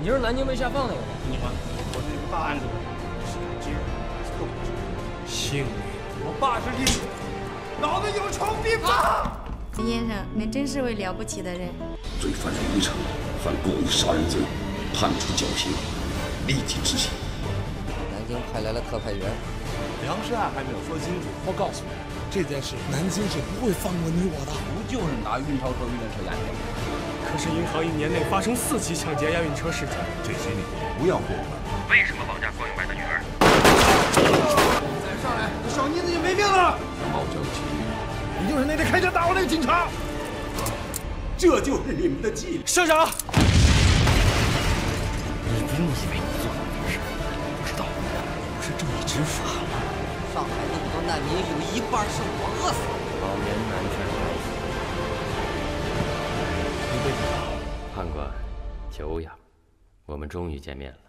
你是南京被下放那个吗？你吗，我这个大案子是敢接，是动手。幸运，我爸是律师，老子有仇必报。陈先生，您真是位了不起的人。罪犯入狱犯故意杀人罪，判处绞刑，立即执行。南京派来了特派员，粮食案还没有说清楚。我告诉你，这件事南京是不会放过你我的。不就是拿运钞车、运钞车押钱吗？可是银行一年内发生四起抢劫押运车事件，这些你不要过问。为什么绑架关永白的女儿？再上来，这小妮子就没命了。号召起义，你就是那天开车打我那个警察。这就是你们的纪律，校长。你不用以为你做的没事，你不知道我是正义执法难民，有一半是我饿死的。老年男权孩子，一辈子好。判官，久仰，我们终于见面了。